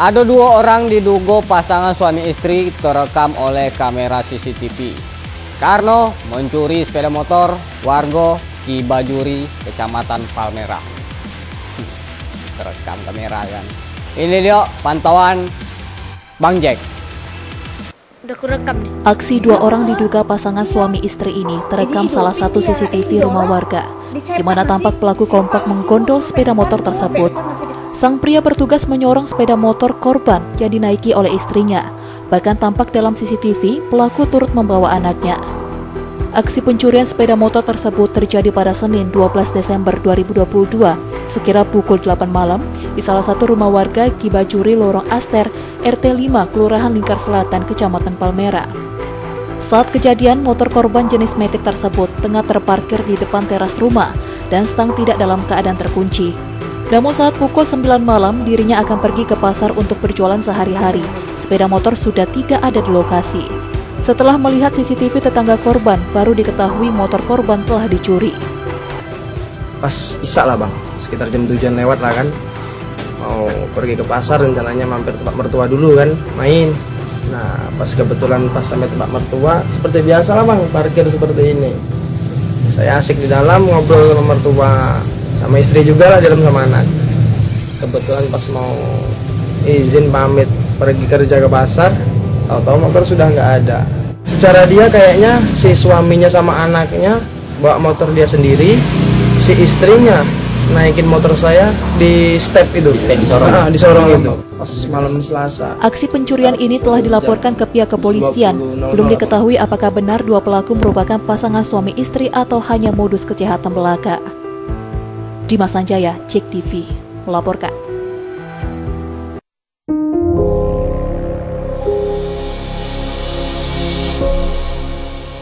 Ada dua orang diduga pasangan suami istri terekam oleh kamera CCTV. Karena mencuri sepeda motor warga Kibajuri, Kecamatan Palmerah. Terekam kamera kan. Ini dia pantauan Bang Jack. Udah kurekam nih. Aksi dua orang diduga pasangan suami istri ini terekam salah satu CCTV rumah warga, di mana tampak pelaku kompak menggondol sepeda motor tersebut. Sang pria bertugas menyorong sepeda motor korban yang dinaiki oleh istrinya. Bahkan tampak dalam CCTV pelaku turut membawa anaknya. Aksi pencurian sepeda motor tersebut terjadi pada Senin 12 Desember 2022 sekira pukul 8 malam di salah satu rumah warga Kibajuri Lorong Aster, RT 5, Kelurahan Lingkar Selatan, Kecamatan Palmera. Saat kejadian, motor korban jenis metik tersebut tengah terparkir di depan teras rumah dan stang tidak dalam keadaan terkunci. Namun saat pukul 9 malam, dirinya akan pergi ke pasar untuk berjualan sehari-hari. Sepeda motor sudah tidak ada di lokasi. Setelah melihat CCTV tetangga korban, baru diketahui motor korban telah dicuri. Pas isak lah bang, sekitar jam 7 lewat lah kan. Mau pergi ke pasar rencananya mampir tempat mertua dulu kan, main. Nah pas kebetulan pas sampai tempat mertua, seperti biasa lah bang, parkir seperti ini. Saya asik di dalam ngobrol sama mertua sama istri juga lah dalam sama anak. Kebetulan pas mau izin pamit pergi kerja ke pasar tahu-tahu motor sudah nggak ada. Secara dia kayaknya si suaminya sama anaknya bawa motor dia sendiri si istrinya naikin motor saya di step itu. Di step di sorong. Ah, di sorong itu. pas malam selasa. Aksi pencurian ini telah dilaporkan ke pihak kepolisian. Belum diketahui apakah benar dua pelaku merupakan pasangan suami istri atau hanya modus kejahatan belaka. Dimas Sanjaya, Cek TV, melaporkan.